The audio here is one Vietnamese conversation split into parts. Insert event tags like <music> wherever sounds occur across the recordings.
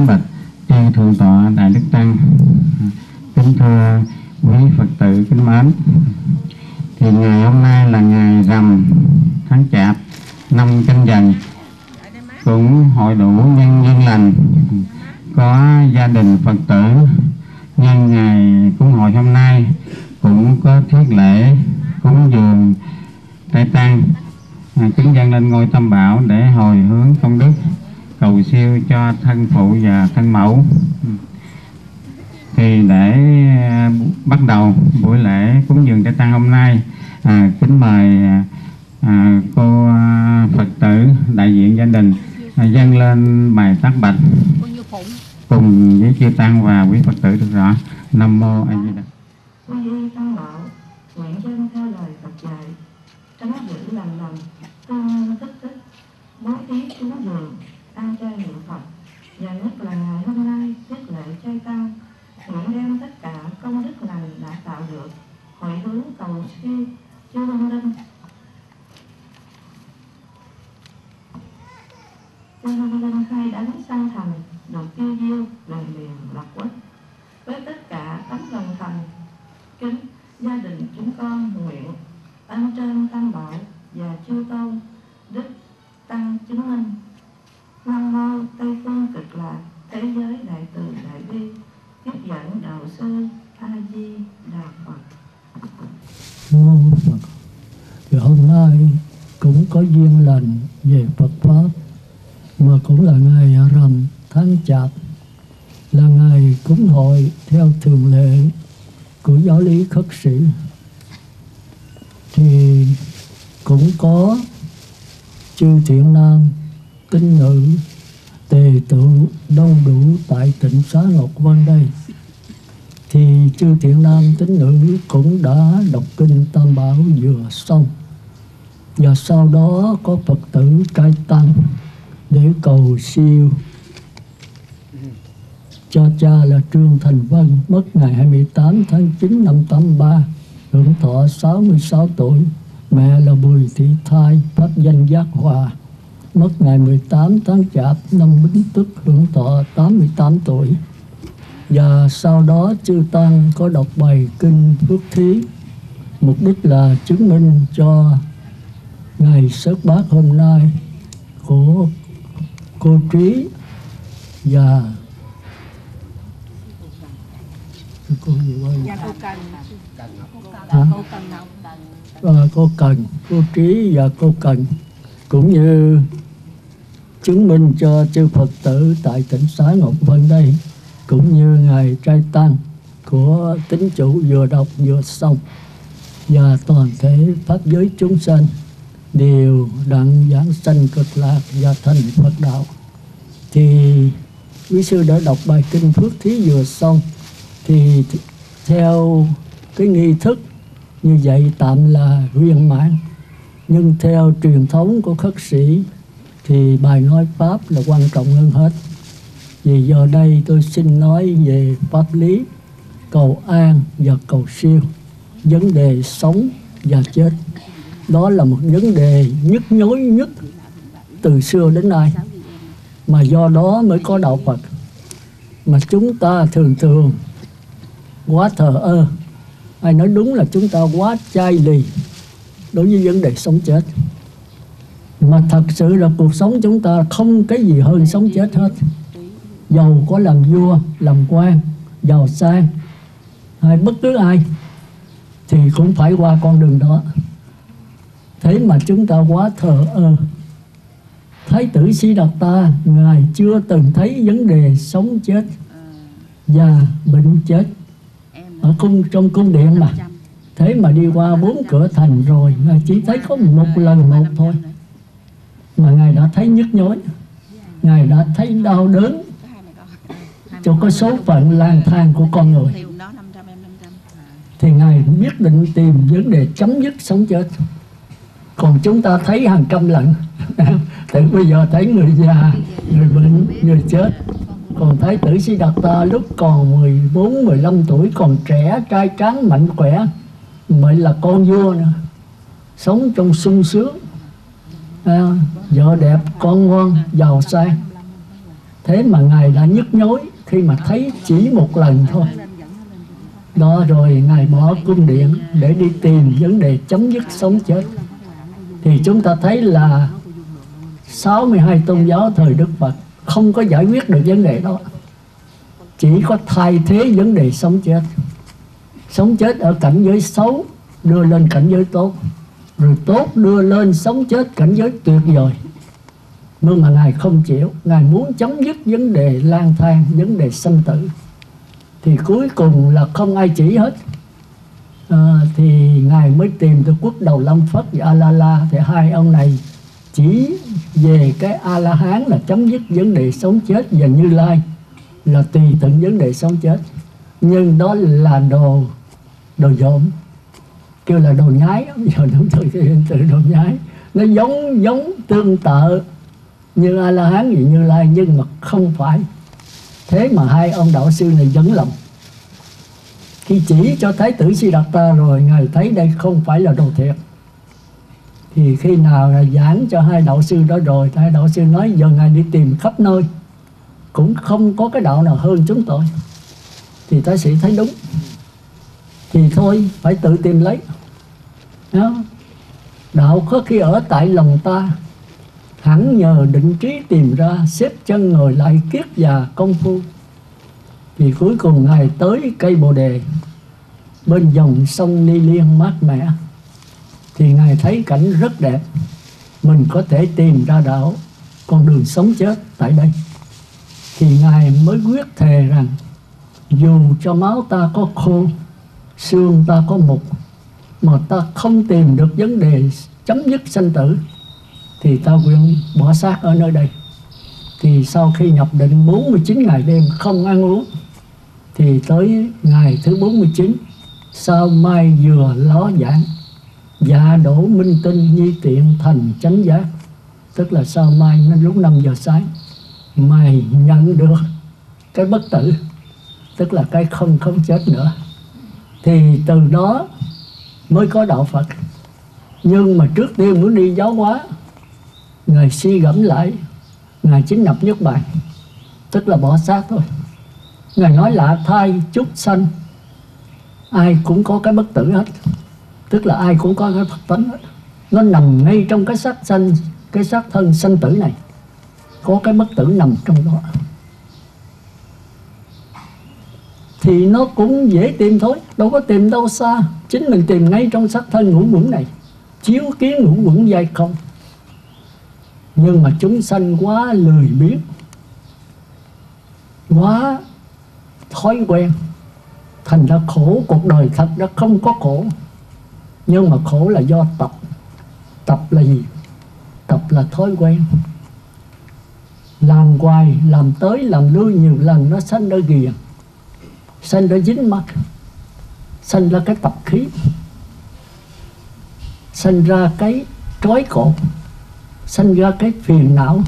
kính bạch tri thượng tọa đại đức tăng. Kính thưa quý phật tử kính mến thì ngày hôm nay là ngày rằm tháng chạp năm canh dần. Cũng hội đủ nhân duyên lành có gia đình phật tử. Nhân ngày cúng hội hôm nay cũng có thiết lễ cúng dường trai tăng. À, kính dân lên ngôi tam bảo để hồi hướng công đức cầu siêu cho thân phụ và thân mẫu. Thì để à, bắt đầu buổi lễ cúng dường cho tăng hôm nay à, kính mời à, cô à, phật tử đại diện gia đình à, dâng lên bài tác bạch cùng với chư tăng và quý phật tử được rõ. Nam mô a di đà. Quy y tăng bảo nguyện dân theo lời Phật dạy. Tránh giữ tương tích tích bố thí cúng dường an cha niệm Phật và nhất là ngày hôm nay nhất lễ trai tăng nguyện đem tất cả công đức lành đã tạo được hội hướng cầu siêu chư văn linh chư văn linh khai đánh sang thành, được tiêu diêu lần liền lạc quất. Với tất cả tấm lòng thành, kính gia đình chúng con nguyện ân trên tam bảo và chư tôn, đức tăng chứng minh nam mô, tây phương cực lạc, thế giới đại từ đại bi, tiếp dẫn đạo sư a di đà phật mô Phật. Thì hôm nay cũng có duyên lành về Phật pháp, mà cũng là ngày rằm tháng chạp, là ngày cúng hội theo thường lệ của giáo lý khất sĩ thì cũng có chư thiện nam tín nữ tề tự đông đủ tại tỉnh xá lộc Vân đây. Thì chư thiện nam tín nữ cũng đã đọc kinh tam bảo vừa xong. Và sau đó có phật tử cai tăng để cầu siêu. Cho cha là Trương Thành Vân mất ngày 28 tháng 9 năm 83 hưởng thọ 66 tuổi. Mẹ là Bùi Thị Thai, pháp danh Giác Hòa mất ngày 18 tháng Chạp năm Bính Tức hưởng thọ 88 tuổi. Và sau đó chư tăng có đọc bài kinh phước thí. Mục đích là chứng minh cho ngày sớt bát hôm nay của cô trí và cô gì Dạ cô cần. Ờ, cô cần cô trí và cô cần cũng như chứng minh cho chư Phật tử tại tỉnh xá Ngọc Vân đây, cũng như ngài trai tăng của tín chủ vừa đọc vừa xong, và toàn thể pháp giới chúng sanh đều đặng giảng sanh cực lạc và thành Phật đạo. Thì quý sư đã đọc bài kinh phước thí vừa xong, thì theo cái nghi thức như vậy tạm là viên mãn nhưng theo truyền thống của khất sĩ, thì bài nói pháp là quan trọng hơn hết. Vì giờ đây tôi xin nói về pháp lý, cầu an và cầu siêu, vấn đề sống và chết. Đó là một vấn đề nhức nhối nhất từ xưa đến nay. Mà do đó mới có đạo Phật. Mà chúng ta thường thường quá thờ ơ. Ai nói đúng là chúng ta quá chai lì đối với vấn đề sống chết. Mà thật sự là cuộc sống chúng ta không cái gì hơn sống chết hết. Giàu có làm vua, làm quan, giàu sang. Hay bất cứ ai thì cũng phải qua con đường đó. Thế mà chúng ta quá thờ ơ. Thái tử sĩ đạt ta ngài chưa từng thấy vấn đề sống chết và bệnh chết ở cung, trong cung điện mà thế mà đi qua bốn cửa thành rồi ngài chỉ thấy có một lần một thôi. Mà ngài đã thấy nhức nhối ngài đã thấy đau đớn. Cho có số phận lang thang của con người. Thì ngài quyết định tìm vấn đề chấm dứt sống chết. Còn chúng ta thấy hàng trăm lần. <laughs> Từ bây giờ thấy người già người bệnh người chết. Còn thái tử sĩ đạt ta lúc còn 14, 15 tuổi còn trẻ trai tráng mạnh khỏe mới là con vua nữa sống trong sung sướng. À, vợ đẹp con ngoan giàu sang. Thế mà ngài đã nhức nhối khi mà thấy chỉ một lần thôi. Đó rồi ngài bỏ cung điện để đi tìm vấn đề chấm dứt sống chết. Thì chúng ta thấy là 62 tôn giáo thời Đức Phật không có giải quyết được vấn đề đó. Chỉ có thay thế vấn đề sống chết sống chết ở cảnh giới xấu đưa lên cảnh giới tốt. Rồi tốt đưa lên sống chết cảnh giới tuyệt vời. Nhưng mà ngài không chịu. Ngài muốn chấm dứt vấn đề lang thang vấn đề sanh tử. Thì cuối cùng là không ai chỉ hết. À, thì ngài mới tìm được quốc đầu lâm phất và a la la thì hai ông này chỉ về cái a la hán là chấm dứt vấn đề sống chết và như lai là tùy từng vấn đề sống chết. Nhưng đó là đồ đồ dỗm kêu là đồ nhái giờ đúng từ từ đồ nhái. Nó giống giống tương tự. Như a la hán gì, như lai, nhưng mà không phải. Thế mà hai ông đạo sư này vẫn lòng. Khi chỉ cho thái tử si đạt ta rồi, ngài thấy đây không phải là đồ thiệt. Thì khi nào là giảng cho hai đạo sư đó rồi, hai đạo sư nói, giờ ngài đi tìm khắp nơi. Cũng không có cái đạo nào hơn chúng tôi. Thì ta sĩ thấy đúng thì thôi, phải tự tìm lấy. Đó. đạo có khi ở tại lòng ta hẳn nhờ định trí tìm ra, xếp chân ngồi lại kiết già công phu. Thì cuối cùng ngài tới cây bồ đề, bên dòng sông ni liên mát mẻ. Thì ngài thấy cảnh rất đẹp. Mình có thể tìm ra đạo, con đường sống chết tại đây. Thì ngài mới quyết thề rằng, dù cho máu ta có khô xương ta có mục mà ta không tìm được vấn đề chấm dứt sanh tử, thì ta nguyện bỏ xác ở nơi đây. Thì sau khi nhập định 49 ngày đêm không ăn uống, thì tới ngày thứ 49 sau mai vừa ló giảng dạ đổ minh tinh nhi tiện thành chánh giác. Tức là sau mai nó lúc 5 giờ sáng, mày nhận được cái bất tử, tức là cái không không chết nữa thì từ đó mới có đạo Phật. Nhưng mà trước tiên muốn đi giáo hóa, ngài suy gẫm lại, ngài chính nhập nhất bàn tức là bỏ xác thôi. Ngài nói là thai chút sanh, ai cũng có cái bất tử hết. Tức là ai cũng có cái Phật tánh hết. Nó nằm ngay trong cái xác sanh, cái xác thân sanh tử này. Có cái bất tử nằm trong đó. Thì nó cũng dễ tìm thôi. Đâu có tìm đâu xa. Chính mình tìm ngay trong sắc thân ngũ quẩn này. Chiếu kiến ngũ quẩn dài không. Nhưng mà chúng sanh quá lười biếng. Quá thói quen. Thành ra khổ cuộc đời thật ra không có khổ. Nhưng mà khổ là do tập. Tập là gì? Tập là thói quen. Làm hoài, làm tới, làm lui nhiều lần nó sanh ra ghiền sanh ra dính mắt. Sanh ra cái tập khí. Sanh ra cái trói cột. Sanh ra cái phiền não.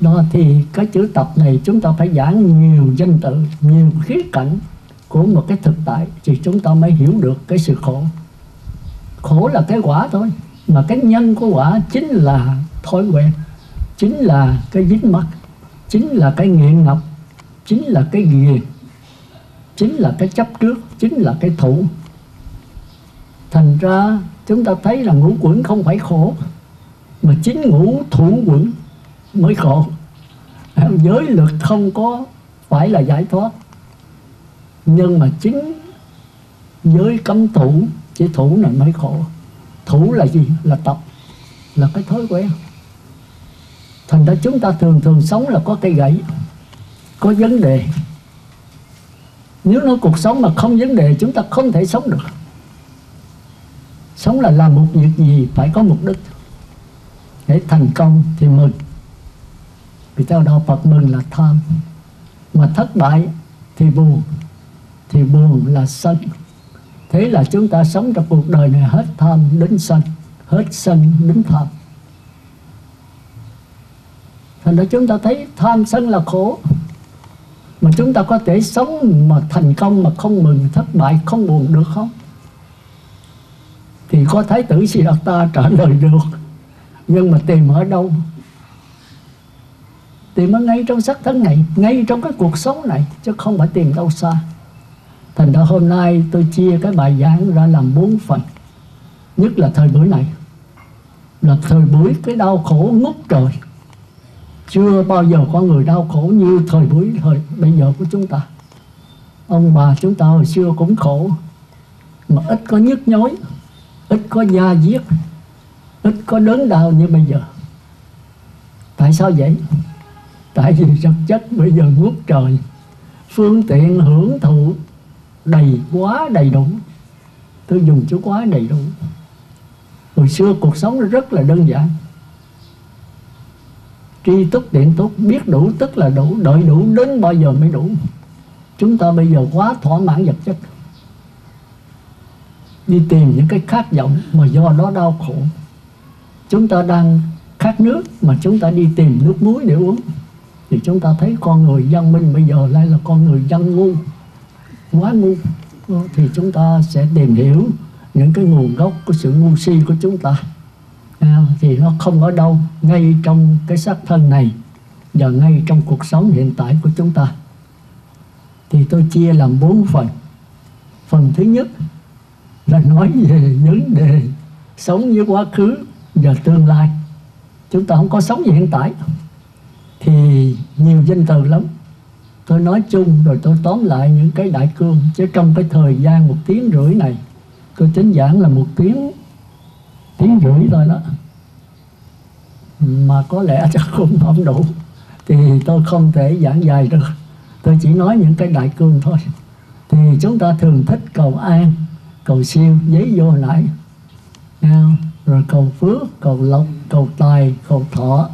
Đó thì cái chữ tập này chúng ta phải giảng nhiều danh tự nhiều khía cạnh của một cái thực tại thì chúng ta mới hiểu được cái sự khổ. Khổ là cái quả thôi, mà cái nhân của quả chính là thói quen, chính là cái dính mắc chính là cái nghiện ngập, chính là cái ghiền chính là cái chấp trước, chính là cái thủ. Thành ra chúng ta thấy là ngũ quẩn không phải khổ, mà chính ngũ thủ quẩn mới khổ. Giới luật không có phải là giải thoát, nhưng mà chính giới cấm thủ, chỉ thủ này mới khổ. Thủ là gì? Là tập, là cái thói quen. Thành ra chúng ta thường thường sống là có cây gậy, có vấn đề nếu nói cuộc sống mà không vấn đề, chúng ta không thể sống được. Sống là làm một việc gì phải có mục đích. Để thành công thì mừng. Vì theo đạo Phật, mừng là tham. Mà thất bại thì buồn. Thì buồn là sân. Thế là chúng ta sống trong cuộc đời này hết tham đến sân, hết sân đến tham. Thành ra chúng ta thấy tham sân là khổ mà chúng ta có thể sống mà thành công mà không mừng thất bại, không buồn được không? Thì có thái tử Siddhartha trả lời được. Nhưng mà tìm ở đâu? Tìm ở ngay trong sắc thân này, ngay trong cái cuộc sống này, chứ không phải tìm đâu xa. Thành ra hôm nay tôi chia cái bài giảng ra làm bốn phần. Nhất là thời buổi này. Là thời buổi cái đau khổ ngút trời chưa bao giờ có người đau khổ như thời buổi, thời bây giờ của chúng ta. Ông bà chúng ta hồi xưa cũng khổ, mà ít có nhức nhối, ít có da diết, ít có đớn đau như bây giờ. Tại sao vậy? Tại vì vật chất bây giờ ngút trời, phương tiện hưởng thụ đầy quá đầy đủ. Tôi dùng chữ quá đầy đủ. Hồi xưa cuộc sống rất là đơn giản tri túc điện túc biết đủ tức là đủ, đợi đủ, đến bao giờ mới đủ. Chúng ta bây giờ quá thỏa mãn vật chất. Đi tìm những cái khát vọng mà do đó đau khổ. Chúng ta đang khát nước mà chúng ta đi tìm nước muối để uống. Thì chúng ta thấy con người văn minh bây giờ lại là con người văn ngu. Quá ngu. Thì chúng ta sẽ tìm hiểu những cái nguồn gốc của sự ngu si của chúng ta. Ờ, thì nó không ở đâu, ngay trong cái xác thân này và ngay trong cuộc sống hiện tại của chúng ta. Thì tôi chia làm bốn phần. Phần thứ nhất là nói về vấn đề sống với quá khứ và tương lai. Chúng ta không có sống về hiện tại. Thì nhiều danh từ lắm. Tôi nói chung rồi tôi tóm lại những cái đại cương. Chứ trong cái thời gian một tiếng rưỡi này, tôi tính giảng là một tiếng tiếng rưỡi thôi đó. Mà có lẽ <laughs> chắc cũng không đủ. Thì tôi không thể giảng dài được. Tôi chỉ nói những cái đại cương thôi. Thì chúng ta thường thích cầu an, cầu siêu, giấy vô lại. Rồi cầu phước, cầu lộc, cầu tài, cầu thọ.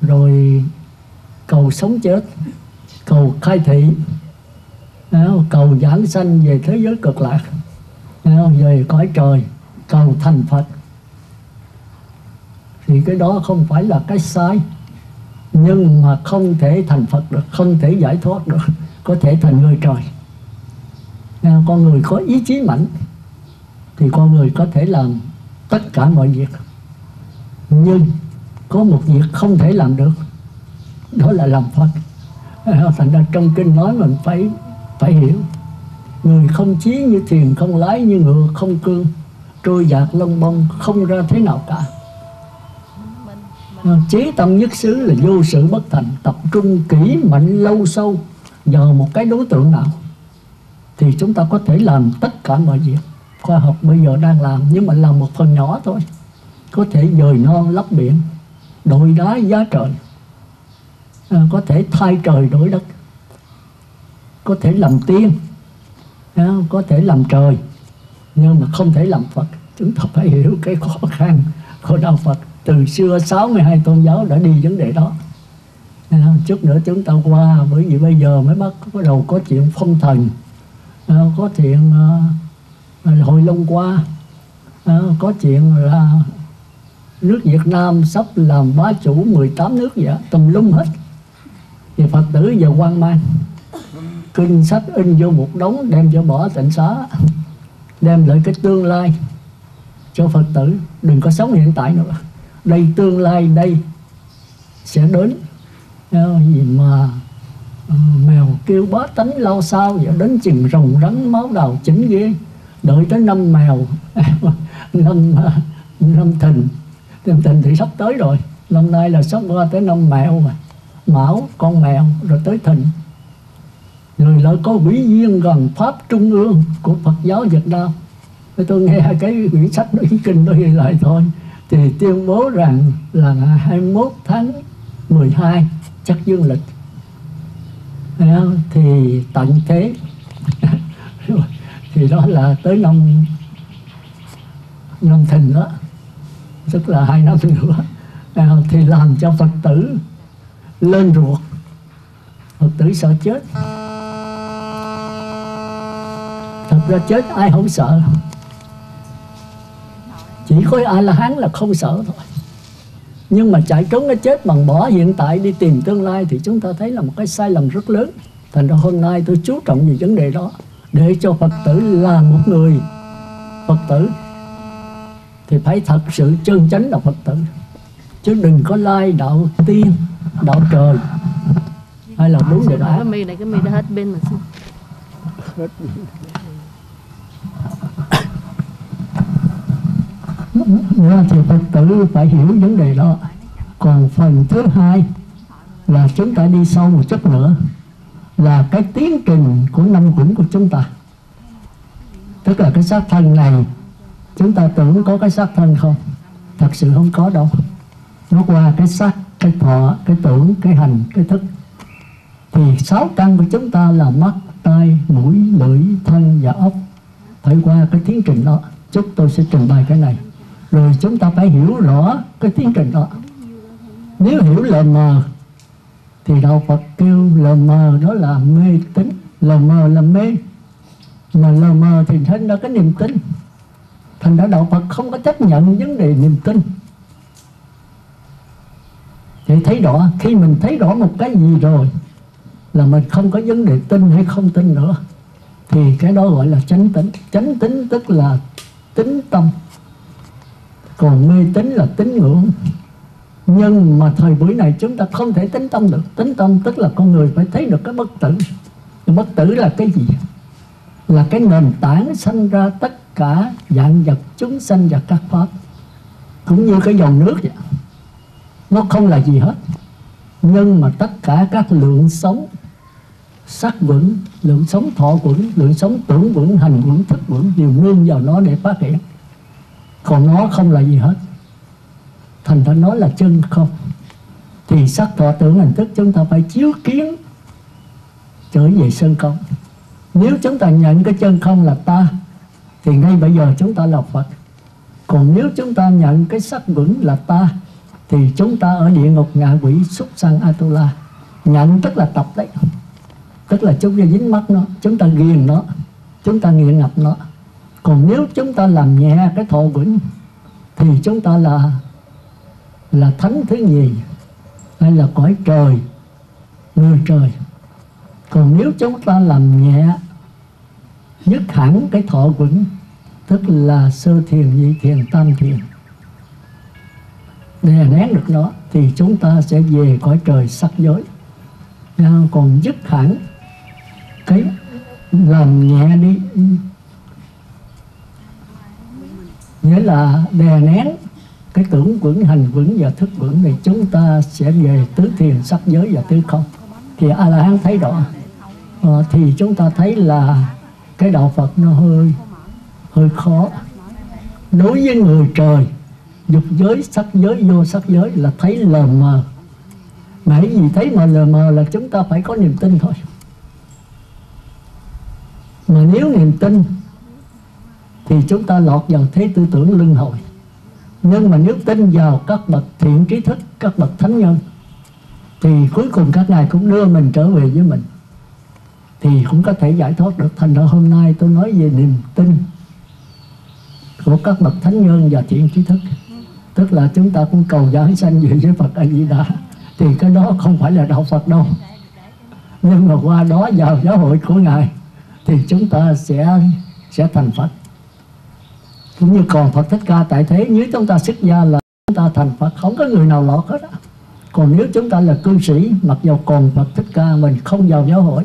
Rồi cầu sống chết, cầu khai thị. Cầu giảng sanh về thế giới cực lạc. Về cõi trời, cầu thành phật thì cái đó không phải là cái sai. Nhưng mà không thể thành phật được, không thể giải thoát được, <laughs> có thể thành người trời. Con người có ý chí mạnh, thì con người có thể làm tất cả mọi việc. Nhưng có một việc không thể làm được, đó là làm phật. À, thành ra trong kinh nói mình phải phải hiểu. Người không chí như thuyền không lái như ngựa, không cương, trôi dạt lông bông, không ra thế nào cả mình Chí tâm nhất xứ là vô sự bất thành Tập trung kỹ mạnh lâu sâu. Nhờ một cái đối tượng nào Thì chúng ta có thể làm tất cả mọi việc. Khoa học bây giờ đang làm Nhưng mà làm một phần nhỏ thôi. Có thể dời non lấp biển Đổi đá giá trời. À, Có thể thay trời đổi đất. Có thể làm tiên. À, Có thể làm trời. Nhưng mà không thể làm Phật. Chúng ta phải hiểu cái khó khăn của Đạo Phật từ xưa 62 tôn giáo đã đi vấn đề đó. Chút nữa chúng ta qua, bởi vì bây giờ mới bắt bắt đầu có chuyện phong thần à, có chuyện à, à, hội long qua có chuyện là nước Việt Nam sắp làm bá chủ 18 nước vậy tùm lum hết. Thì Phật tử giờ quan mang, kinh sách in vô một đống, đem cho bỏ tịnh xá, đem lại cái tương lai cho Phật tử, đừng có sống hiện tại nữa đây tương lai đây sẽ đến. Gì mà ờ, mèo kêu bá tánh lao sao giờ đến chừng rồng rắn máu đào chỉnh ghê. Đợi tới năm mèo, <laughs> năm năm thìn. Năm thìn thì sắp tới rồi. Năm nay là sắp qua tới năm mèo mà. Mão, con mèo, rồi tới thìn. Rồi lại có quỹ viên gần pháp trung ương của phật giáo việt nam. Tôi nghe cái quyển sách đó kinh đó lại thôi thì tuyên bố rằng là ngày 21 tháng 12 chắc dương lịch. Thì tận thế. <laughs> Thì đó là tới năm năm thìn đó. Tức là hai năm nữa. Thì làm cho phật tử lên ruột. Phật tử sợ chết. Thật ra chết ai không sợ chỉ có a la hán là không sợ thôi. Nhưng mà chạy trốn cái chết bằng bỏ hiện tại đi tìm tương lai thì chúng ta thấy là một cái sai lầm rất lớn. Thành ra hôm nay tôi chú trọng về vấn đề đó để cho phật tử là một người phật tử. Thì phải thật sự chân chánh là phật tử. Chứ đừng có lai đạo tiên đạo trời. Hay là đúng đề ác cái mi này cái mi đã hết bên mà xin nữa thì Phật tử phải hiểu vấn đề đó. Còn phần thứ hai là chúng ta đi sâu một chút nữa, là cái tiến trình của năm quẩn của chúng ta. Tức là cái xác thân này, chúng ta tưởng có cái xác thân không? Thật sự không có đâu. Nó qua cái xác, cái thọ, cái tưởng, cái hành, cái thức. Thì sáu căn của chúng ta là mắt, tai, mũi, lưỡi, thân và ốc phải qua cái tiến trình đó. Chúc tôi sẽ trình bày cái này rồi chúng ta phải hiểu rõ cái tiến trình đó. Nếu hiểu lờ mờ, thì đạo Phật kêu lờ mờ đó là mê tín. Lờ mờ là mê. Mà lờ mờ thì thành ra cái niềm tin. Thành ra đạo Phật không có chấp nhận vấn đề niềm tin. Thì thấy rõ, khi mình thấy rõ một cái gì rồi, là mình không có vấn đề tin hay không tin nữa, thì cái đó gọi là chánh tính chánh tính tức là tính tâm còn mê tín là tín ngưỡng. Nhưng mà thời buổi này chúng ta không thể tính tâm được. Tính tâm tức là con người phải thấy được cái bất tử. Bất tử là cái gì? Là cái nền tảng sanh ra tất cả dạng vật chúng sanh và các pháp. Cũng như cái dòng nước vậy. Nó không là gì hết. Nhưng mà tất cả các lượng sống, sắc vững lượng sống thọ vững lượng sống tưởng vững hành vững thức vững đều nương vào nó để phát hiện còn nó không là gì hết. Thành ra nói là chân không. Thì sắc thọ tưởng hình thức chúng ta phải chiếu kiến trở về sân không nếu chúng ta nhận cái chân không là ta, thì ngay bây giờ chúng ta là phật. Còn nếu chúng ta nhận cái sắc vững là ta, thì chúng ta ở địa ngục ngạ quỷ súc sanh atula. Nhận tức là tập đấy. Tức là chúng ta dính mắt nó, chúng ta ghiền nó, chúng ta nghiện ngập nó còn nếu chúng ta làm nhẹ cái thọ vững thì chúng ta là là thánh thứ nhì, hay là cõi trời, người trời. Còn nếu chúng ta làm nhẹ, nhất hẳn cái thọ vững tức là sơ thiền, nhị thiền, tam thiền đè nén được nó, thì chúng ta sẽ về cõi trời sắc giới. Còn dứt hẳn cái làm nhẹ đi nghĩa là đè nén cái tưởng vững hành vững và thức vững thì chúng ta sẽ về tứ thiền sắc giới và tứ không. Thì a la hán thấy rõ. À, thì chúng ta thấy là cái đạo phật nó hơi hơi khó. Đối với người trời dục giới sắc giới vô sắc giới là thấy lờ mờ. Mà cái gì thấy mà lờ mờ là chúng ta phải có niềm tin thôi. Mà nếu niềm tin thì chúng ta lọt vào thế tư tưởng luân hồi. Nhưng mà nếu tin vào các bậc thiện trí thức, các bậc thánh nhân, thì cuối cùng các ngài cũng đưa mình trở về với mình. Thì cũng có thể giải thoát được thành ra hôm nay tôi nói về niềm tin của các bậc thánh nhân và thiện trí thức. Tức là chúng ta cũng cầu giảng sanh về với Phật A Di Đà thì cái đó không phải là đạo Phật đâu. Nhưng mà qua đó vào giáo hội của ngài, thì chúng ta sẽ sẽ thành Phật cũng như còn Phật Thích Ca tại thế, nếu chúng ta xuất gia là chúng ta thành Phật, không có người nào lọt hết á. Còn nếu chúng ta là cư sĩ, mặc dù còn Phật Thích Ca mình không vào giáo hội,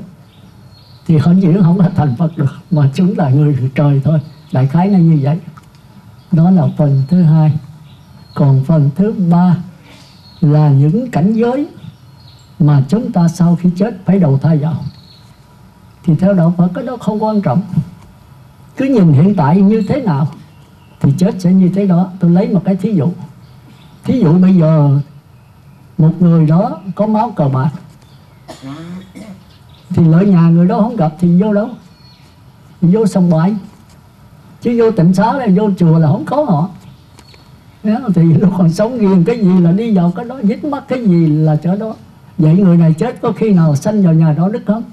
thì hẳn nhiên không là thành Phật được, mà chúng là người trời thôi. Đại khái là như vậy. Đó là phần thứ hai. Còn phần thứ ba là những cảnh giới mà chúng ta sau khi chết phải đầu thai vào. Thì theo đạo Phật, cái đó không quan trọng. Cứ nhìn hiện tại như thế nào thì chết sẽ như thế đó. Tôi lấy một cái thí dụ. Thí dụ bây giờ một người đó có máu cờ bạc, thì lợi nhà người đó không gặp thì vô đâu? Thì vô sông bãi. Chứ vô tịnh xá là vô chùa là không có họ. Thì lúc còn sống ghiền cái gì là đi vào cái đó dính mắt cái gì là chỗ đó. Vậy người này chết có khi nào sanh vào nhà đó đức không?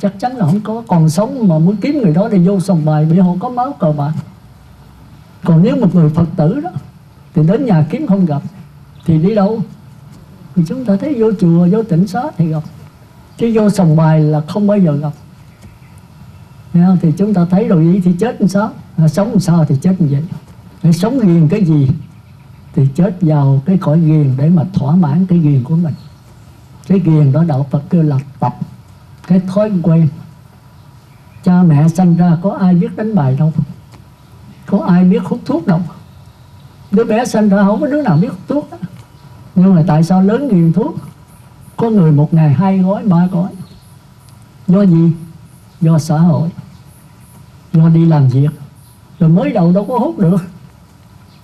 Chắc chắn là không có. Còn sống mà muốn kiếm người đó thì vô sòng bài bị họ có máu cờ bạc còn nếu một người phật tử đó thì đến nhà kiếm không gặp thì đi đâu? Thì chúng ta thấy vô chùa vô tỉnh xá thì gặp. Chứ vô sòng bài là không bao giờ gặp. Thì chúng ta thấy rồi ý thì chết làm sao? À, sống làm sao thì chết như vậy. Để sống ghiền cái gì thì chết vào cái cõi ghiền để mà thỏa mãn cái ghiền của mình. Cái ghiền đó đạo Phật kêu là tập cái thói quen. Cha mẹ sanh ra có ai biết đánh bài đâu? Có ai biết hút thuốc đâu. Đứa bé sinh ra không có đứa nào biết hút thuốc nhưng mà tại sao lớn nghiền thuốc? Có người một ngày hai gói, ba gói. Do gì? Do xã hội. Do đi làm việc. Rồi mới đầu đâu có hút được.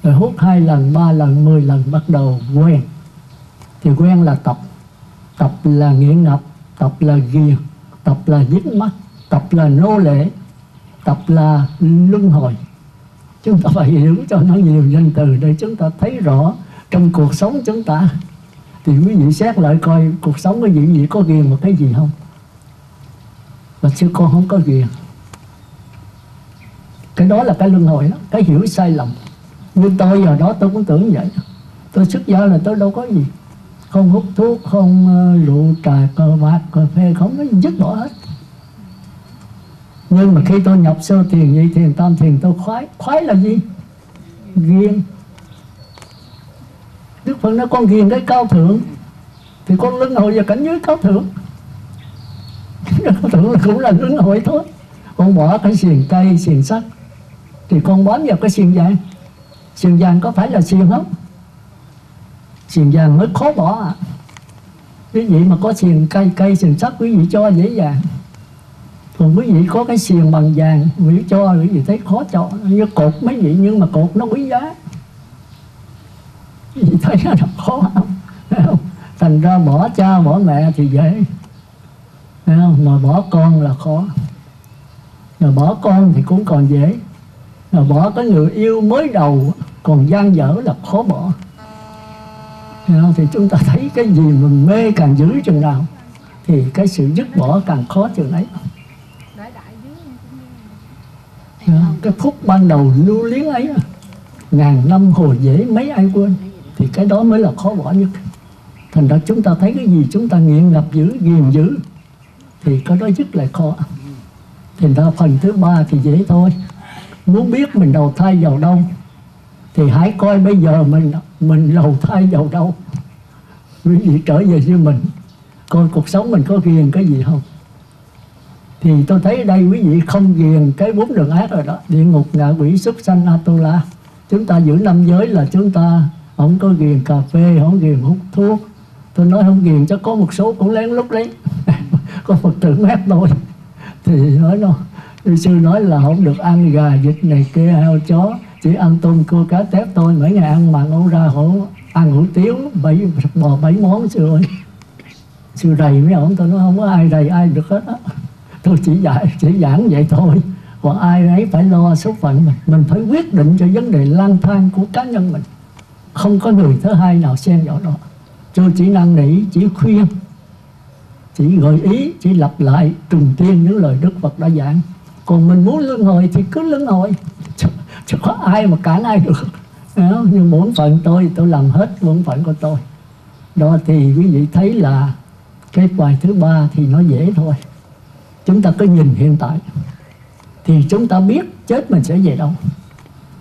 Rồi hút hai lần, ba lần, mười lần, bắt đầu quen. Thì quen là tập. Tập là nghiện ngập, tập là ghiền, tập là dính mắt, tập là nô lệ, tập là luân hồi chúng ta phải hiểu cho nó nhiều danh từ để chúng ta thấy rõ trong cuộc sống chúng ta. Thì quý vị xét lại coi cuộc sống của vị vị có ghiền một cái gì không? Và sư con không có ghiền. Cái đó là cái luân hồi đó, cái hiểu sai lầm. Như tôi giờ đó tôi cũng tưởng vậy. Tôi xuất gia là tôi đâu có gì. Không hút thuốc, không ờ, rượu trà, cờ bạc, cà phê, không nó dứt bỏ hết nhưng mà khi tôi nhập sơ thiền nhị thiền tam thiền, tôi khoái khoái là gì? Ghiền. Đức phật nói, con ghiền cái cao thượng. Thì con luân hồi vào cảnh giới cao thượng. <laughs> Cao thượng là cũng là luân hồi thôi. Con bỏ cái xiềng cây, xiềng sắt, thì con bám vào cái xiềng vàng. Xiềng vàng có phải là xiềng không? Xiềng vàng mới khó bỏ à. Quý vị mà có xiềng cây cây, xiềng sắt, quý vị cho dễ dàng còn quý vị có cái xiềng bằng vàng, quý vị cho, quý vị thấy khó cho như cột mấy vị, nhưng mà cột nó quý giá. Quý vị thấy nó khó không? thành ra bỏ cha, bỏ mẹ thì dễ. Không? mà bỏ con là khó. Mà bỏ con thì cũng còn dễ. Mà bỏ cái người yêu mới đầu, còn gian dở là khó bỏ. Thì chúng ta thấy cái gì mình mê càng dữ chừng nào, thì cái sự dứt bỏ càng khó chừng ấy. Dạ. cái phút ban đầu lưu luyến ấy ngàn năm hồi dễ mấy ai quên, thì cái đó mới là khó bỏ nhất. Thành ra chúng ta thấy cái gì chúng ta nghiện ngập dữ, ghiền dữ, thì cái đó rất là khó. Thành ra phần thứ ba thì dễ thôi. Muốn biết mình đầu thai vào đâu, thì hãy coi bây giờ mình mình đầu thai vào đâu. Quý vị trở về như mình, coi cuộc sống mình có ghiền cái gì không? Thì tôi thấy đây quý vị không ghiền cái bốn đường ác rồi đó. Địa ngục, ngạ quỷ, súc sanh, atula. Chúng ta giữ năm giới là chúng ta không có ghiền cà phê, không ghiền hút thuốc. Tôi nói không ghiền cho có một số cũng lén lút đấy. <laughs> Có phật tử mép tôi. Thì nói nó sư nói là không được ăn gà vịt này kia, heo chó. Chỉ ăn tôm cua cá tép thôi. Mấy ngày ăn mặn ông ra hổ. Ăn hủ tiếu, bảy, bò bảy món sư ơi. Sư đầy mấy ông tôi nói không có ai đầy ai được hết á tôi chỉ dạy, chỉ giảng vậy thôi. Còn ai ấy phải lo số phận mình. Mình phải quyết định cho vấn đề lang thang của cá nhân mình. Không có người thứ hai nào xen vào đó. Tôi chỉ năn nỉ, chỉ khuyên, chỉ gợi ý, chỉ lặp lại trùng tiên những lời đức phật đã giảng. Còn mình muốn luân hồi thì cứ luân hồi. Chứ có ai mà cản ai được. Nhưng bổn phận tôi tôi làm hết bổn phận của tôi. Đó thì quý vị thấy là cái bài thứ ba thì nó dễ thôi chúng ta cứ nhìn hiện tại. Thì chúng ta biết chết mình sẽ về đâu.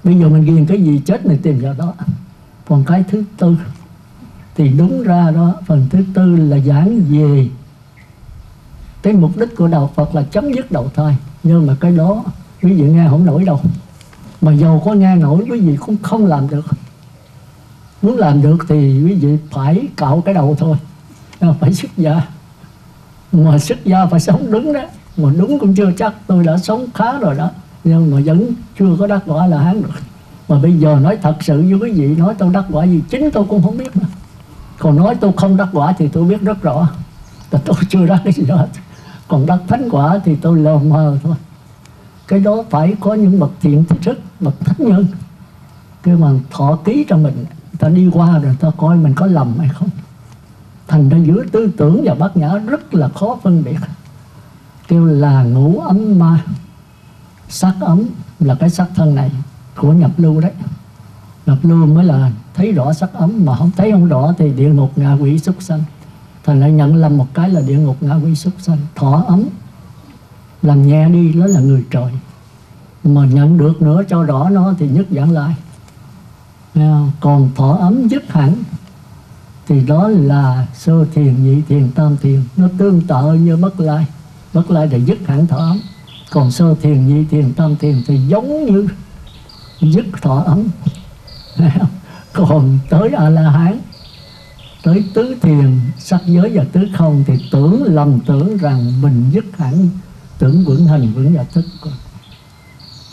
Bây giờ mình ghiền cái gì chết mình tìm vào đó. Còn cái thứ tư, thì đúng ra đó, phần thứ tư là giảng về cái mục đích của đạo Phật là chấm dứt đầu thai. Nhưng mà cái đó, quý vị nghe không nổi đâu. Mà giàu có nghe nổi, quý vị cũng không làm được. Muốn làm được thì quý vị phải cạo cái đầu thôi. Phải xuất gia mà xuất gia phải sống đứng đó. Mà đúng cũng chưa chắc. Tôi đã sống khá rồi đó. Nhưng mà vẫn chưa có đắc quả là hán được. Mà bây giờ nói thật sự với quý vị, nói tôi đắc quả gì chính tôi cũng không biết nữa. Còn nói tôi không đắc quả thì tôi biết rất rõ. Là tôi chưa đắc cái gì đó còn đắc thánh quả thì tôi lờ mờ thôi. Cái đó phải có những bậc thiện thức, bậc thánh nhân. Cái mà thọ ký cho mình. Ta đi qua rồi ta coi mình có lầm hay không thành ra giữa tư tưởng và bát nhã rất là khó phân biệt. Kêu là ngũ ấm ma. Sắc ấm là cái sắc thân này của nhập lưu đấy. Nhập lưu mới là thấy rõ sắc ấm, mà không thấy không rõ thì địa ngục ngạ quỷ súc sanh. Thành lại nhận lầm một cái là địa ngục ngạ quỷ súc sanh. Thọ ấm, làm nhẹ đi, đó là người trời. Mà nhận được nữa cho rõ nó thì nhất giảng lại. Còn thọ ấm dứt hẳn thì đó là sơ thiền, nhị thiền, tam thiền. Nó tương tự như bất lai. Bất lai là dứt hẳn thọ ấm. Còn sơ thiền, nhị thiền, tam thiền thì giống như dứt thọ ấm. <laughs> Còn tới a la hán tới tứ thiền, sắc giới và tứ không thì tưởng lầm tưởng rằng mình dứt hẳn tưởng vững hành, vững và thức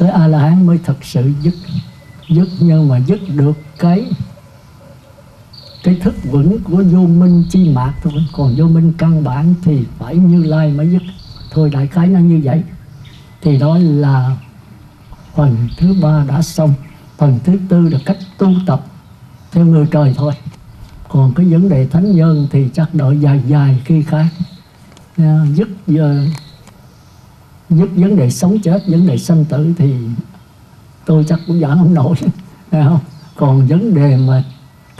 tới a la hán mới thật sự dứt. Dứt nhưng mà dứt được cái cái thức vững của vô minh chi mạc thôi. Còn vô minh căn bản thì phải như lai mới dứt. Thôi đại khái nó như vậy. Thì đó là phần thứ ba đã xong. Phần thứ tư là cách tu tập theo người trời thôi. Còn cái vấn đề thánh nhân thì chắc đợi dài dài khi khác. À, dứt giờ dứt vấn đề sống chết, vấn đề sanh tử thì tôi chắc cũng giảng không nổi. <laughs> Không? Còn vấn đề mà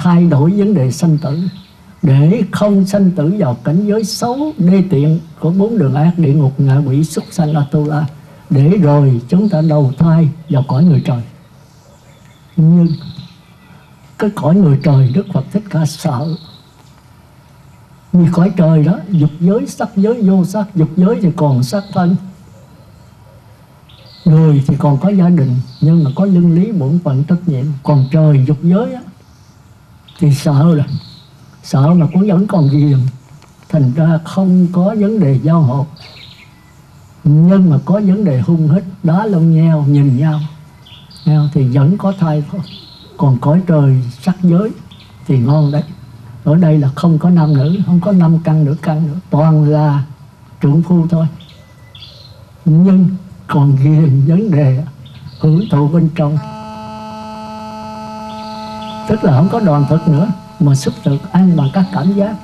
thay đổi vấn đề sanh tử. Để không sanh tử vào cảnh giới xấu đê tiện của bốn đường ác địa ngục ngạ quỷ súc sanh atula để rồi chúng ta đầu thai vào cõi người trời. Nhưng cái cõi người trời đức phật thích ca sợ. Như cõi trời đó dục giới sắc giới vô sắc dục giới thì còn sắc thân. Người thì còn có gia đình nhưng mà có lương lý bổn phận trách nhiệm. Còn trời dục giới á, thì sợ là sợ mà cũng vẫn còn ghiền thành ra không có vấn đề giao hợp nhưng mà có vấn đề hung hít, đá lông nheo, nhìn nhau. Thì vẫn có thai thôi. Còn cõi trời sắc giới thì ngon đấy. Ở đây là không có nam nữ, không có năm căn nữ căn nữa. Toàn là trưởng phu thôi. Nhưng còn ghiền vấn đề hưởng thụ bên trong? Tức là không có đoàn thực nữa mà xúc thực ăn bằng các cảm giác.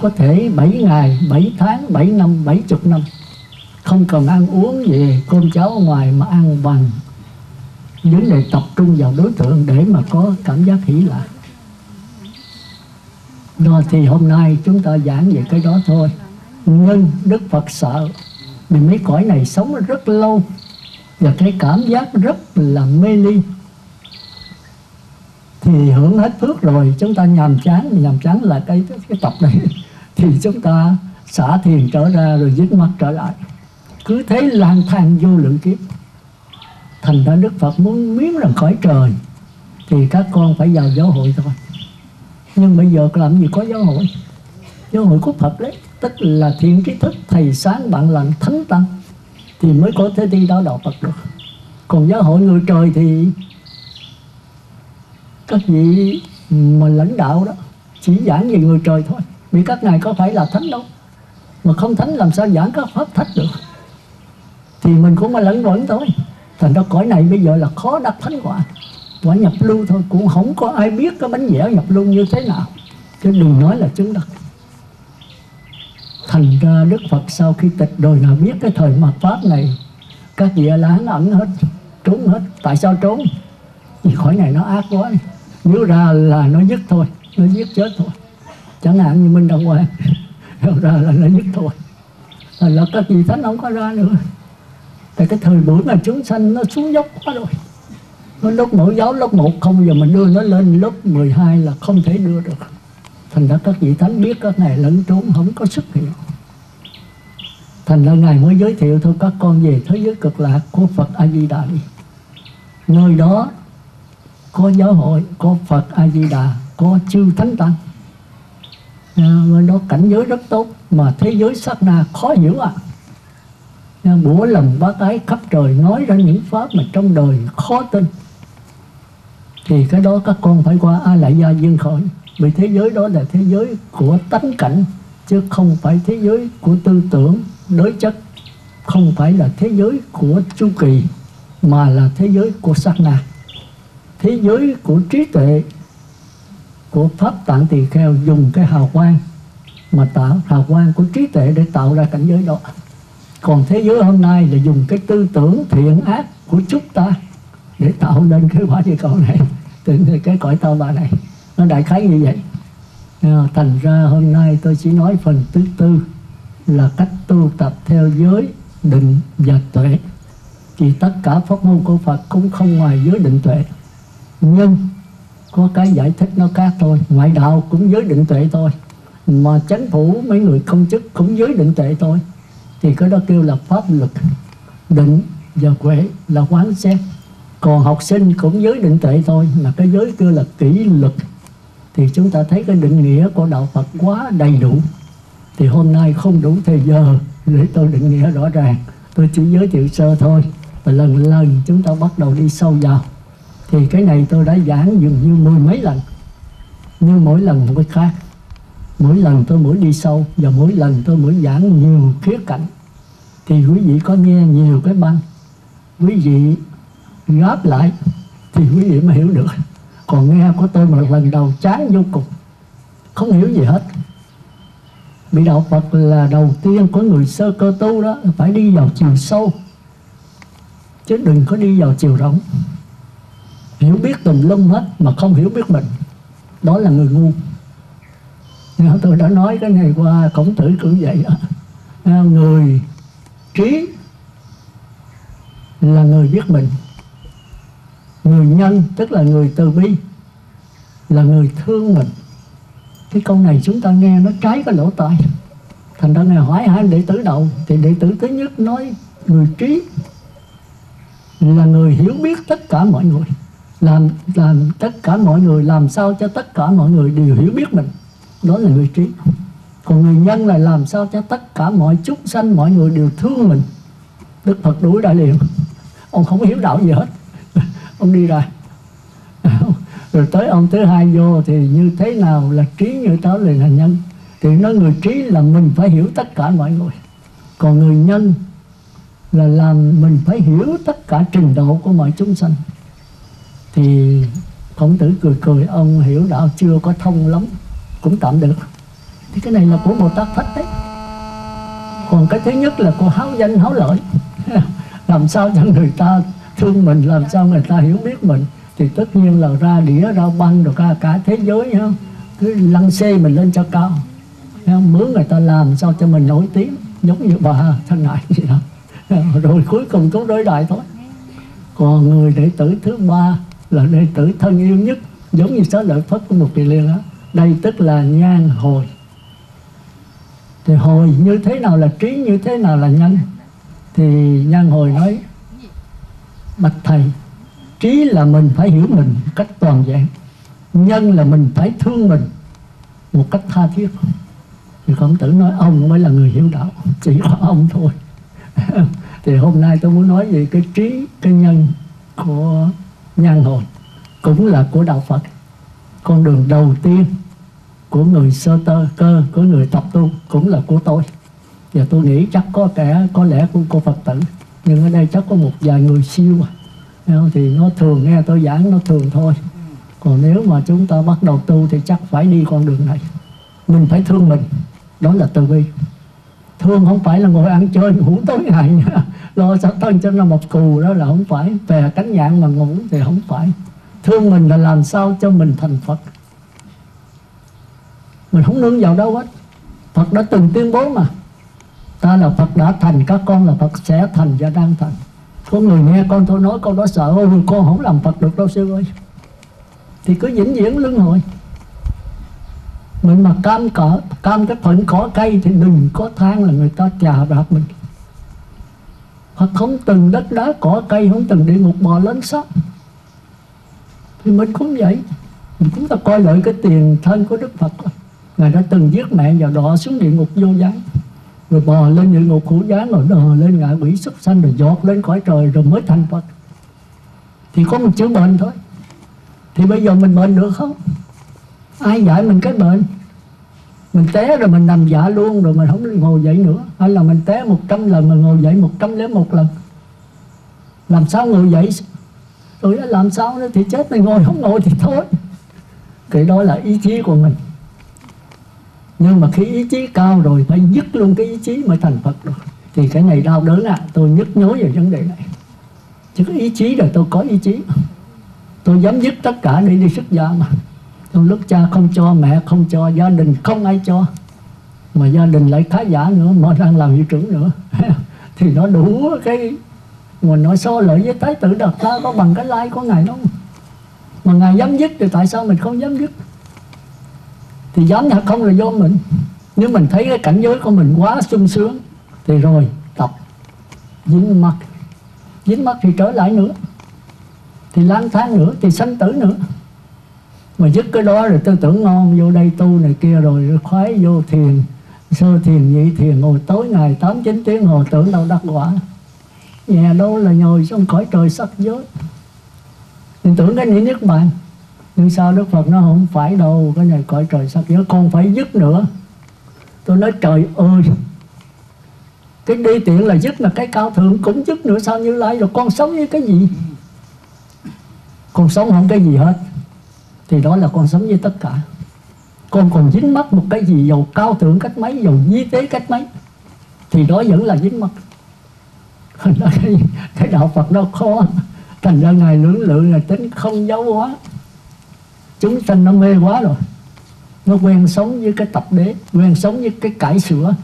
Có thể 7 ngày, 7 tháng, 7 năm, 70 năm không cần ăn uống gì cơm cháo ở ngoài mà ăn bằng vấn đề tập trung vào đối tượng để mà có cảm giác hỷ lạc. Đó thì hôm nay chúng ta giảng về cái đó thôi. Nhưng Đức Phật sợ vì mấy cõi này sống rất lâu và cái cảm giác rất là mê ly thì hưởng hết phước rồi, chúng ta nhàm chán nhàm chán là cái cái tập này. <laughs> Thì chúng ta xả thiền trở ra rồi dính mắt trở lại. Cứ thế lang thang vô lượng kiếp. Thành ra đức phật muốn miếng rằng khỏi trời, thì các con phải vào giáo hội thôi. Nhưng bây giờ làm gì có giáo hội? Giáo hội của Phật đấy, tức là thiện trí thức, thầy sáng bạn lành thánh tăng, thì mới có thể đi đó đạo Phật được. Còn giáo hội người trời thì các vị mà lãnh đạo đó, chỉ giảng về người trời thôi. Vì các ngài có phải là thánh đâu. Mà không thánh làm sao giảng các pháp thách được? Thì mình cũng mà lẫn vẫn thôi. Thành ra cõi này bây giờ là khó đắc thánh quả. Quả nhập lưu thôi. Cũng không có ai biết cái bánh dẻo nhập lưu như thế nào. Chứ đừng nói là chứng đắc. Thành ra đức phật sau khi tịch rồi nào biết cái thời mạt pháp này, các vị a la hán ẩn hết, trốn hết. Tại sao trốn? Vì khỏi này nó ác quá nhớ ra là nó dứt thôi, nó giết chết thôi. Chẳng hạn như minh đăng quang ra là nó dứt thôi. Là các vị thánh không có ra nữa. Tại cái thời buổi mà chúng sanh nó xuống dốc quá rồi. Nó lớp mẫu giáo lớp một không giờ mình đưa nó lên lớp 12 là không thể đưa được. Thành ra các vị thánh biết các ngài lẫn trốn, không có xuất hiện thành ra ngài mới giới thiệu, thôi các con về thế giới cực lạc của phật a di đà đi. Nơi đó có giáo hội có phật a di đà có chư thánh tăng. À, đó cảnh giới rất tốt mà thế giới sát na khó hiểu ạ. À. bủa lòng bác ái khắp trời nói ra những pháp mà trong đời khó tin. Thì cái đó các con phải qua a lại gia dương khỏi vì thế giới đó là thế giới của tánh cảnh chứ không phải thế giới của tư tưởng đối chất. Không phải là thế giới của chu kỳ mà là thế giới của sát na thế giới của trí tuệ, của pháp tạng tỳ kheo dùng cái hào quang mà tạo, hào quang của trí tuệ để tạo ra cảnh giới đó. Còn thế giới hôm nay là dùng cái tư tưởng thiện ác của chúng ta để tạo nên cái quả địa cầu này <laughs> từ cái cõi tao bà này. Nó đại khái như vậy. À, thành ra hôm nay tôi chỉ nói phần thứ tư là cách tu tập theo giới định và tuệ. Thì tất cả pháp môn của Phật cũng không ngoài giới định tuệ nhưng có cái giải thích nó khác thôi. Ngoại đạo cũng giới định tuệ thôi. Mà chánh phủ mấy người công chức cũng giới định tuệ thôi. Thì cái đó kêu là pháp luật. Định và huệ là quán xét. Còn học sinh cũng giới định tuệ thôi. Mà cái giới kêu là kỷ luật, thì chúng ta thấy cái định nghĩa của đạo Phật quá đầy đủ. Thì hôm nay không đủ thời giờ để tôi định nghĩa rõ ràng. Tôi chỉ giới thiệu sơ thôi. Và lần lần chúng ta bắt đầu đi sâu vào thì cái này tôi đã giảng dường như mười mấy lần. Nhưng mỗi lần một cái khác. Mỗi lần tôi mỗi đi sâu và mỗi lần tôi mỗi giảng nhiều khía cạnh. Thì quý vị có nghe nhiều cái băng. Quý vị góp lại thì quý vị mới hiểu được. Còn nghe của tôi một lần đầu chán vô cùng. Không hiểu gì hết. Bị đạo Phật là đầu tiên của người sơ cơ tu đó, phải đi vào chiều sâu. Chứ đừng có đi vào chiều rộng hiểu biết tùm lum hết mà không hiểu biết mình. Đó là người ngu. Tôi đã nói cái này qua khổng tử cũng vậy đó. À, người trí là người biết mình. Người nhân, tức là người từ bi, là người thương mình. Cái câu này chúng ta nghe nó trái cái lỗ tai. Thành ra ngài hỏi hai đệ tử đầu, thì đệ tử thứ nhất nói, người trí là người hiểu biết tất cả mọi người làm làm tất cả mọi người làm sao cho tất cả mọi người đều hiểu biết mình. Đó là người trí. Còn người nhân là làm sao cho tất cả mọi chúng sanh, mọi người đều thương mình. Đức phật đuổi đại liền. Ông không hiểu đạo gì hết. <laughs> Ông đi ra <laughs> rồi tới ông thứ hai vô thì như thế nào là trí như táo liền là nhân? Thì nói người trí là mình phải hiểu tất cả mọi người. Còn người nhân là làm mình phải hiểu tất cả trình độ của mọi chúng sanh thì khổng tử cười cười, ông hiểu đạo chưa? Có thông lắm, cũng tạm được. Thì cái này là của bồ tát phật đấy. Còn cái thứ nhất là của háo danh, háo lợi. <laughs> Làm sao cho người ta thương mình, làm sao người ta hiểu biết mình? Thì tất nhiên là ra đĩa, ra băng, rồi cả cả thế giới không cứ lăn xê mình lên cho cao. Không? mướn người ta làm sao cho mình nổi tiếng, giống như bà thân ngại vậy đó. <laughs> Rồi cuối cùng cũng đối đại thôi. Còn người đệ tử thứ ba là đệ tử thân yêu nhất, giống như xá lợi phất của một vị liên đó. Đây tức là nhan hồi. Thì hồi như thế nào là trí, như thế nào là nhân? Thì nhan hồi nói, bạch thầy, trí là mình phải hiểu mình một cách toàn vẹn, nhân là mình phải thương mình một cách tha thiết. Thì khổng tử nói, ông mới là người hiểu đạo, chỉ có ông thôi. <laughs> Thì hôm nay tôi muốn nói về cái trí, cái nhân của nhan hồn cũng là của đạo phật. Con đường đầu tiên của người sơ tơ cơ, của người tập tu cũng là của tôi. Và tôi nghĩ chắc có kẻ, có lẽ của cô phật tử. Nhưng ở đây chắc có một vài người siêu à. Thì nó thường nghe tôi giảng, nó thường thôi. Còn nếu mà chúng ta bắt đầu tu thì chắc phải đi con đường này. Mình phải thương mình. Đó là từ bi thương không phải là ngồi ăn chơi ngủ tối ngày. <laughs> Lo sắp thân cho nó một cù đó là không phải. Về cánh nhạn mà ngủ thì không phải. Thương mình là làm sao cho mình thành phật. Mình không nương vào đâu hết. Phật đã từng tuyên bố mà. Ta là phật đã thành, các con là phật sẽ thành và đang thành. Có người nghe con tôi nói con đó, sợ ôi con không làm phật được đâu, sư ơi. Thì cứ vĩnh viễn luân hồi mình mà cam cỏ, cam cái phận cỏ cây thì đừng có than là người ta chà đạp mình. Hoặc không từng đất đá cỏ cây, không từng địa ngục bò lớn sắt thì mình cũng vậy. Chúng ta coi lại cái tiền thân của đức phật. Ngài đã từng giết mẹ và đọa xuống địa ngục vô gián. Rồi bò lên địa ngục khổ gián rồi đò lên ngạ quỷ súc sanh rồi giọt lên khỏi trời rồi mới thành phật. Thì có một chữ bệnh thôi. Thì bây giờ mình bệnh được không? Ai dạy mình cái bệnh? Mình té rồi mình nằm dạ luôn rồi mình không ngồi dậy nữa. Hay là mình té một trăm lần mình ngồi dậy một trăm lấy một lần. Làm sao ngồi dậy? Rồi làm sao nữa thì chết mình ngồi không ngồi thì thôi. Cái đó là ý chí của mình. Nhưng mà khi ý chí cao rồi phải dứt luôn cái ý chí mới thành phật được thì cái này đau đớn ạ. À, tôi nhức nhối về vấn đề này. Chứ cái ý chí rồi tôi có ý chí. Tôi dám dứt tất cả để đi xuất gia mà trong lúc cha không cho, mẹ không cho, gia đình không ai cho. Mà gia đình lại khá giả nữa, mà đang làm hiệu trưởng nữa. <laughs> Thì nó đủ cái mà nó so lợi với thái tử đạt ta có bằng cái lai của ngài đâu mà ngài dám dứt thì tại sao mình không dám dứt? Thì dám hay không là do mình. Nếu mình thấy cái cảnh giới của mình quá sung sướng, thì rồi, tập. Dính mắt. Dính mắt thì trở lại nữa. Thì lang thang nữa, thì sanh tử nữa mà dứt cái đó rồi tôi tưởng ngon vô đây tu này kia rồi, khoái vô thiền. Sơ thiền nhị thiền ngồi tối ngày tám chín tiếng hồ tưởng đâu đắc quả. Nhà đâu là nhồi trong cõi trời sắc giới. Mình tưởng cái niệm niết bàn. Nhưng sao đức phật nó không phải đâu cái này cõi trời sắc giới con phải dứt nữa. Tôi nói trời ơi cái đi tiện là dứt là cái cao thượng cũng dứt nữa sao như lai rồi con sống với cái gì? Con sống không cái gì hết thì đó là con sống với tất cả. Con còn dính mắc một cái gì giàu cao thượng cách mấy giàu di tế cách mấy? Thì đó vẫn là dính mắc. <laughs> Cái, cái đạo Phật nó khó. Thành ra ngài lưỡng lự là tính không giấu quá chúng sanh nó mê quá rồi. Nó quen sống với cái tập đế quen sống với cái cải sửa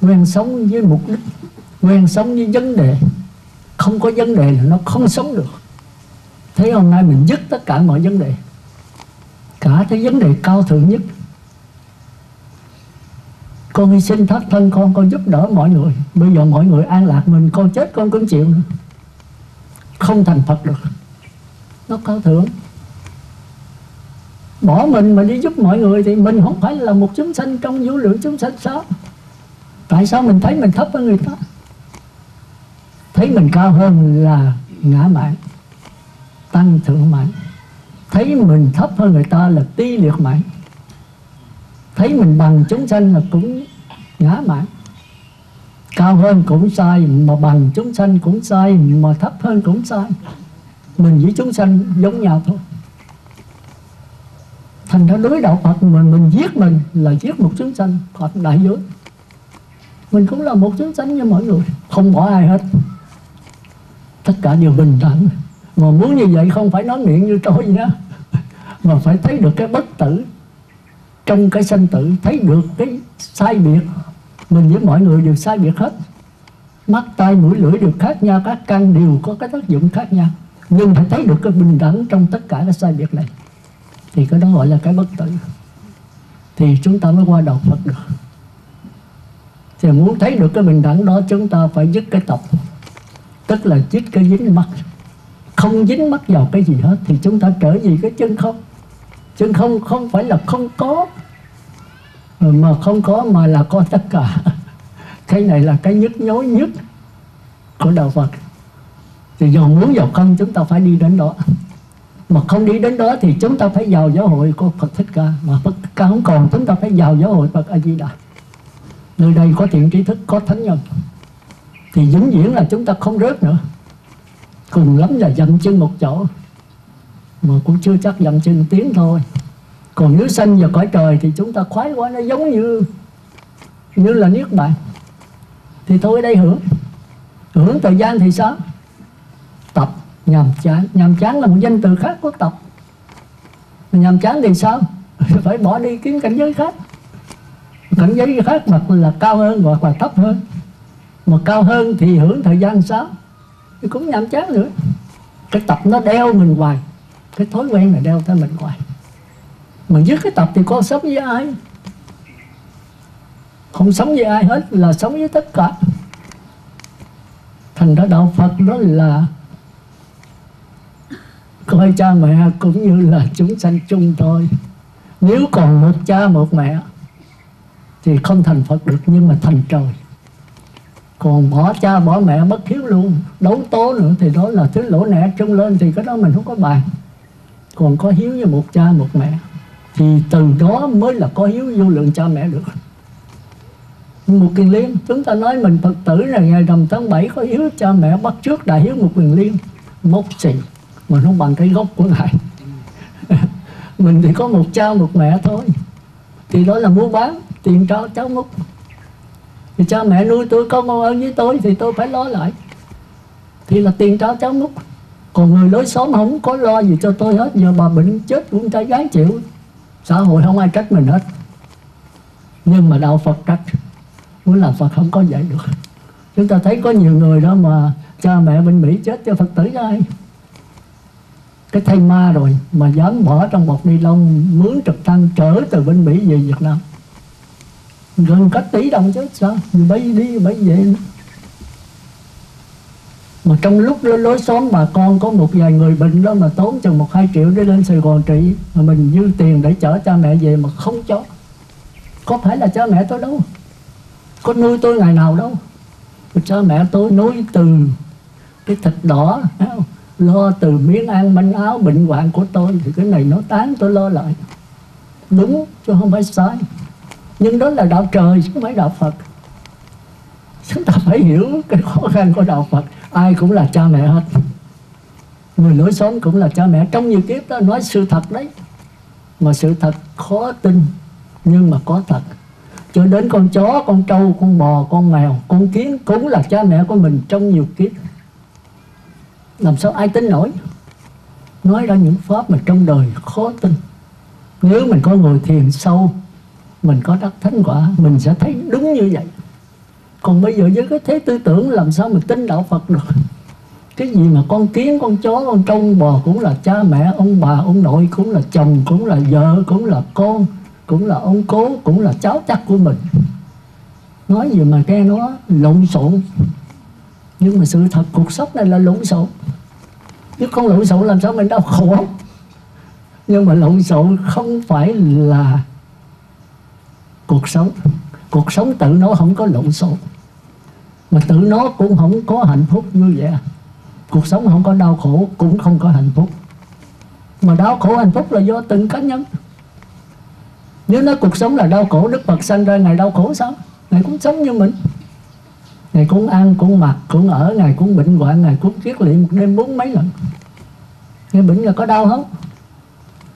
quen sống với mục đích quen sống với vấn đề. Không có vấn đề là nó không sống được. Thế hôm nay mình dứt tất cả mọi vấn đề cả cái vấn đề cao thượng nhất. Con hy sinh thoát thân, con con giúp đỡ mọi người. Bây giờ mọi người an lạc mình, con chết con cũng chịu nữa. Không thành phật được. Nó cao thượng. Bỏ mình mà đi giúp mọi người thì mình không phải là một chúng sanh trong vũ lượng chúng sanh sao? Tại sao mình thấy mình thấp hơn người ta? Thấy mình cao hơn là ngã mạn, tăng thượng mạn thấy mình thấp hơn người ta là ti liệt mạn thấy mình bằng chúng sanh là cũng ngã mạn cao hơn cũng sai, mà bằng chúng sanh cũng sai, mà thấp hơn cũng sai. Mình với chúng sanh giống nhau thôi. Thành ra đối đạo Phật mà mình giết mình là giết một chúng sanh, Phật đại giới. Mình cũng là một chúng sanh như mọi người, không bỏ ai hết. Tất cả đều bình đẳng mà muốn như vậy không phải nói miệng như tôi đó. Mà phải thấy được cái bất tử. Trong cái sanh tử, thấy được cái sai biệt. Mình với mọi người đều sai biệt hết. Mắt, tai, mũi, lưỡi đều khác nhau, các căn đều có cái tác dụng khác nhau. Nhưng phải thấy được cái bình đẳng trong tất cả cái sai biệt này. Thì cái đó gọi là cái bất tử. Thì chúng ta mới qua đạo Phật được. Thì muốn thấy được cái bình đẳng đó, chúng ta phải dứt cái tập. Tức là dứt cái dính mắt không dính mắc vào cái gì hết, thì chúng ta trở gì cái chân không? Chân không không phải là không có ờ, mà không có mà là có tất cả. <laughs> Cái này là cái nhức nhối nhất của đạo Phật. Thì dù muốn vào không, chúng ta phải đi đến đó. <laughs> Mà không đi đến đó thì chúng ta phải vào giáo hội của Phật Thích Ca. Mà Phật Thích Ca không còn, chúng ta phải vào giáo hội Phật A Di Đà nơi đây có thiện trí thức, có thánh nhân. Thì vĩnh viễn là chúng ta không rớt nữa cùng lắm là dậm chân một chỗ. Mà cũng chưa chắc dậm chân tiến thôi. Còn nếu sanh vào cõi trời thì chúng ta khoái quá, nó giống như như là niết bàn thì thôi đây hưởng. Hưởng thời gian thì sao? Tập. Nhàm chán. Nhàm chán là một danh từ khác của tập. Nhàm chán thì sao? <laughs> Phải bỏ đi kiếm cảnh giới khác. Cảnh giới khác hoặc là cao hơn hoặc là thấp hơn. Mà cao hơn thì hưởng thời gian sao? Thì cũng nhàm chán nữa. Cái tập nó đeo mình hoài. Cái thói quen là đeo tới mình hoài. Mà dứt cái tập thì con sống với ai? Không sống với ai hết là sống với tất cả. Thành ra đạo phật đó là coi cha mẹ cũng như là chúng sanh chung thôi. Nếu còn một cha một mẹ thì không thành phật được nhưng mà thành trời còn bỏ cha, bỏ mẹ bất hiếu luôn. Đấu tố nữa thì đó là thứ lỗ nẻ. Trông lên thì cái đó mình không có bài. Còn có hiếu với một cha, một mẹ. Thì từ đó mới là có hiếu vô lượng cha mẹ được. Một quyền liên, chúng ta nói mình phật tử là ngày rằm tháng 7 có hiếu cha mẹ, bắt trước đại hiếu một quyền liên. Mốc xì, mà nó bằng cái gốc của ngài. <laughs> Mình thì có một cha, một mẹ thôi. Thì đó là mua bán, tiền cho cháu múc thì cha mẹ nuôi tôi có ngon ơn với tôi thì tôi phải lo lại. Thì là tiền cho cháu múc còn người lối xóm không có lo gì cho tôi hết. Giờ bà bệnh chết cũng trai gái chịu. Xã hội không ai trách mình hết. Nhưng mà đạo phật trách. Muốn làm phật không có vậy được. Chúng ta thấy có nhiều người đó mà cha mẹ bên mỹ chết cho phật tử ai. Cái thay ma rồi mà dám bỏ trong bọc ni lông, mướn trực thăng trở từ bên mỹ về việt nam gần cách tỷ đồng chứ, sao? Người bay đi, bay về. Mà trong lúc đó lối xóm bà con có một vài người bệnh đó mà tốn chừng một hai triệu để lên Sài Gòn trị, mà mình dư tiền để chở cha mẹ về mà không cho. Có phải là cha mẹ tôi đâu? Có nuôi tôi ngày nào đâu? Cha mẹ tôi nuôi từ cái thịt đỏ lo từ miếng ăn manh áo bệnh hoạn của tôi. Thì cái này nó tán, tôi lo lại. Đúng chứ không phải sai nhưng đó là đạo trời, chứ không phải đạo Phật. Chúng ta phải hiểu cái khó khăn của đạo Phật. Ai cũng là cha mẹ hết. Người nổi xóm cũng là cha mẹ. Trong nhiều kiếp đó, nói sự thật đấy. Mà sự thật khó tin, nhưng mà có thật. Cho đến con chó, con trâu, con bò, con mèo, con kiến cũng là cha mẹ của mình trong nhiều kiếp. Làm sao ai tin nổi? Nói ra những pháp mà trong đời khó tin. Nếu mình có ngồi thiền sâu mình có đắc thánh quả, mình sẽ thấy đúng như vậy. Còn bây giờ với cái thế tư tưởng, làm sao mình tin đạo Phật được? Cái gì mà con kiến, con chó, con trâu bò cũng là cha mẹ, ông bà, ông nội, cũng là chồng, cũng là vợ, cũng là con, cũng là ông cố, cũng là cháu chắc của mình. Nói gì mà nghe nó lộn xộn. Nhưng mà sự thật, cuộc sống này là lộn xộn. Chứ không lộn xộn, làm sao mình đau khổ? Nhưng mà lộn xộn không phải là cuộc sống cuộc sống tự nó không có lộn xộn. Mà tự nó cũng không có hạnh phúc như vậy. Cuộc sống không có đau khổ, cũng không có hạnh phúc. Mà đau khổ, hạnh phúc là do từng cá nhân. Nếu nói cuộc sống là đau khổ, đức phật sanh ra ngày đau khổ sao? Ngài cũng sống như mình. Ngài cũng ăn, cũng mặc, cũng ở ngài cũng bệnh hoạn ngài cũng kiết lị một đêm bốn mấy lần. Ngài bệnh là có đau không?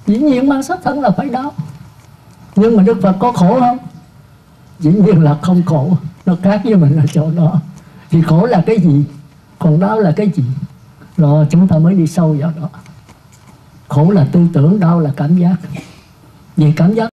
Dĩ nhiên mang sắc thân là phải đau nhưng mà đức phật có khổ không? Dĩ nhiên là không khổ. Nó khác với mình ở chỗ đó. Thì khổ là cái gì? Còn đau là cái gì? Rồi, chúng ta mới đi sâu vào đó. Khổ là tư tưởng, đau là cảm giác. Vì cảm giác